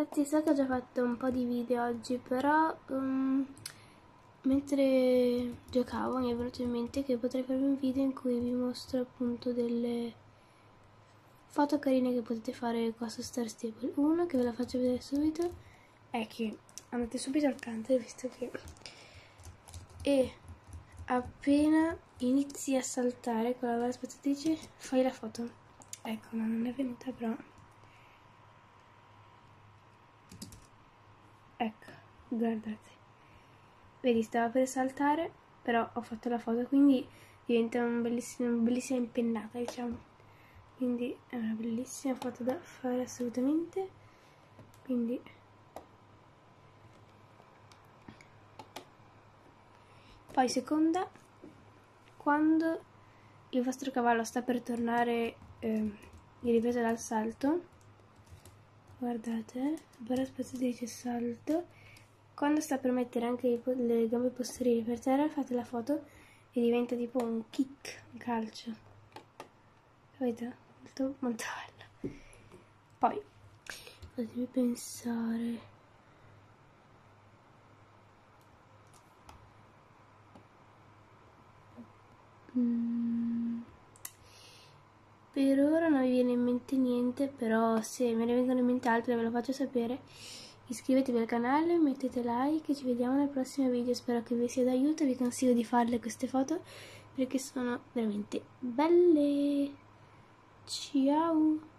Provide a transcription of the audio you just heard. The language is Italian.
ragazzi, so che ho già fatto un po' di video oggi, però um, mentre giocavo mi è venuto in mente che potrei farvi un video in cui vi mostro appunto delle foto carine che potete fare qua su Star Stable. Uno che ve la faccio vedere subito è che andate subito al canto visto che e appena inizi a saltare con la vala spazzatrice fai la foto. Ecco, no, non è venuta però ecco guardate. Vedi stava per saltare però ho fatto la foto quindi diventa una bellissima, bellissima impennata diciamo. Quindi è una bellissima foto da fare assolutamente. Quindi poi seconda quando il vostro cavallo sta per tornare eh, di ripresa dal salto guardate barra spazzatrice salto. Quando sta per mettere anche le gambe posteriori per terra fate la foto e diventa tipo un kick un calcio. Vedete molto molto bello. Poi fatemi pensare. Mm. Per ora non mi viene in mente niente, però se me ne vengono in mente altre ve lo faccio sapere. Iscrivetevi al canale, mettete like e ci vediamo nel prossimo video. Spero che vi sia d'aiuto, vi consiglio di farle queste foto perché sono veramente belle. Ciao!